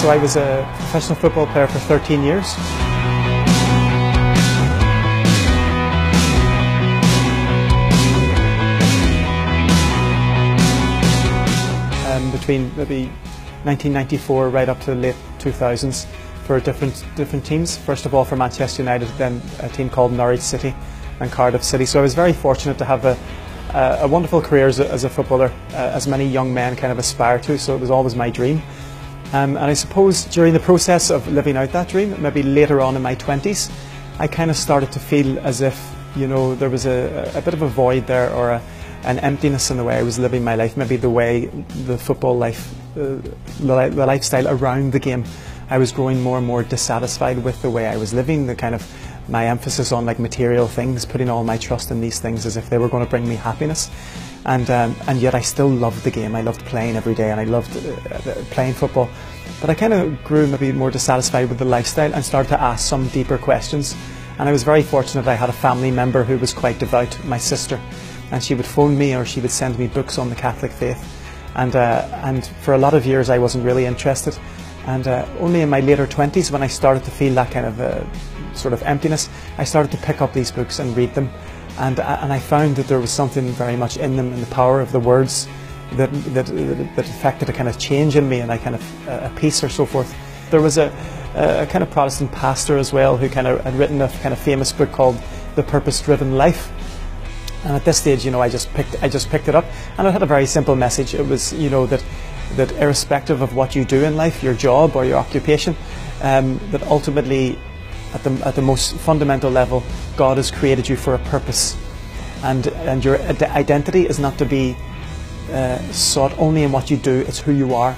So I was a professional football player for 13 years. Um, between maybe 1994 right up to the late 2000s for different different teams. First of all for Manchester United, then a team called Norwich City and Cardiff City. So I was very fortunate to have a, a, wonderful career as a, as a footballer, uh, as many young men kind of aspire to. So it was always my dream. Um, and I suppose during the process of living out that dream, maybe later on in my 20s, I kind of started to feel as if you know there was a, a bit of a void there or a, an emptiness in the way I was living my life, maybe the way the football life, uh, the, the lifestyle around the game. I was growing more and more dissatisfied with the way I was living, the kind of my emphasis on like material things, putting all my trust in these things as if they were going to bring me happiness. And, um, and yet I still loved the game. I loved playing every day and I loved uh, playing football. But I kind of grew maybe more dissatisfied with the lifestyle and started to ask some deeper questions. And I was very fortunate I had a family member who was quite devout, my sister and she would phone me or she would send me books on the Catholic faith. And, uh, and for a lot of years I wasn't really interested. And uh, only in my later 20s, when I started to feel that kind of uh, sort of emptiness, I started to pick up these books and read them. And, uh, and I found that there was something very much in them, in the power of the words, that, that, that affected a kind of change in me and a kind of uh, a peace or so forth. There was a, a kind of Protestant pastor as well who kind of had written a kind of famous book called The Purpose Driven Life and at this stage, you know, I just picked I just picked it up, and it had a very simple message. It was, you know, that that irrespective of what you do in life, your job or your occupation, um, that ultimately, at the at the most fundamental level, God has created you for a purpose, and and your identity is not to be uh, sought only in what you do. It's who you are.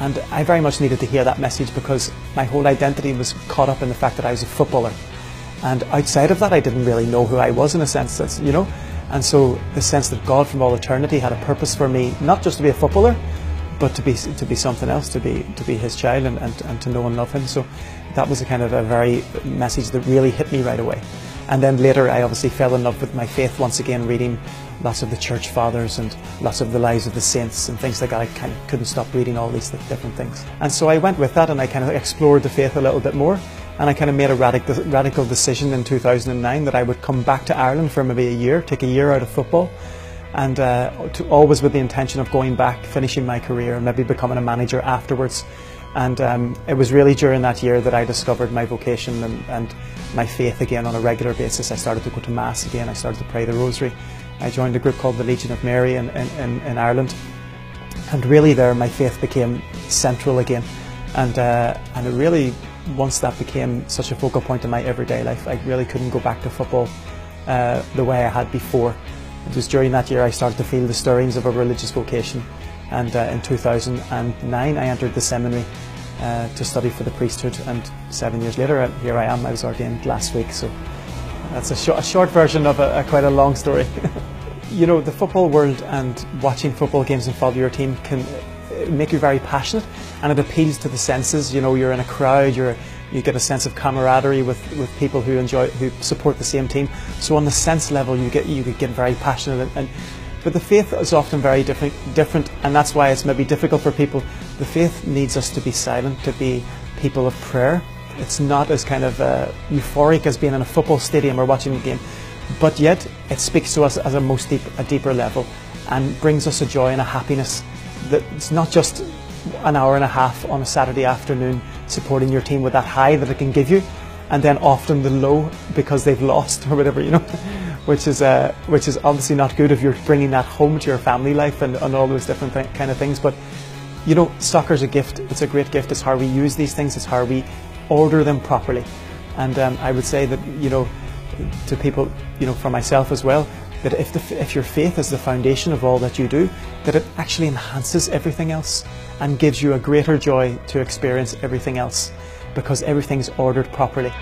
And I very much needed to hear that message because my whole identity was caught up in the fact that I was a footballer. And outside of that, I didn't really know who I was in a sense. That's, you know, and so the sense that God from all eternity had a purpose for me, not just to be a footballer, but to be to be something else, to be to be His child and, and, and to know and love Him. So that was a kind of a very message that really hit me right away. And then later, I obviously fell in love with my faith once again, reading lots of the church fathers and lots of the lives of the saints and things like that. I kind of couldn't stop reading all these different things. And so I went with that and I kind of explored the faith a little bit more. And I kind of made a radical, radical decision in 2009 that I would come back to Ireland for maybe a year, take a year out of football, and uh, to, always with the intention of going back, finishing my career, and maybe becoming a manager afterwards. And um, it was really during that year that I discovered my vocation and, and, my faith again on a regular basis. I started to go to Mass again, I started to pray the Rosary. I joined a group called the Legion of Mary in, in, in Ireland. And really, there my faith became central again. And, uh, and it really once that became such a focal point in my everyday life, I really couldn't go back to football uh, the way I had before. It was during that year I started to feel the stirrings of a religious vocation, and uh, in 2009 I entered the seminary uh, to study for the priesthood, and seven years later, uh, here I am. I was ordained last week, so that's a, sh a short version of a, a quite a long story. you know, the football world and watching football games and follow your team can make you very passionate and it appeals to the senses. You know, you're in a crowd, you're, you get a sense of camaraderie with, with people who enjoy, who support the same team. So on the sense level, you get, you get very passionate and, and but the faith is often very different, different, and that's why it's maybe difficult for people. The faith needs us to be silent, to be people of prayer. It's not as kind of uh, euphoric as being in a football stadium or watching a game, but yet it speaks to us as a most deep, a deeper level, and brings us a joy and a happiness that it's not just an hour and a half on a Saturday afternoon supporting your team with that high that it can give you, and then often the low because they've lost or whatever, you know, which is uh, which is obviously not good if you're bringing that home to your family life and, and all those different th- kind of things. But you know, soccer's a gift. It's a great gift. It's how we use these things. It's how we order them properly. And um, I would say that you know, to people, you know, for myself as well, that if, the, if your faith is the foundation of all that you do, that it actually enhances everything else and gives you a greater joy to experience everything else because everything's ordered properly.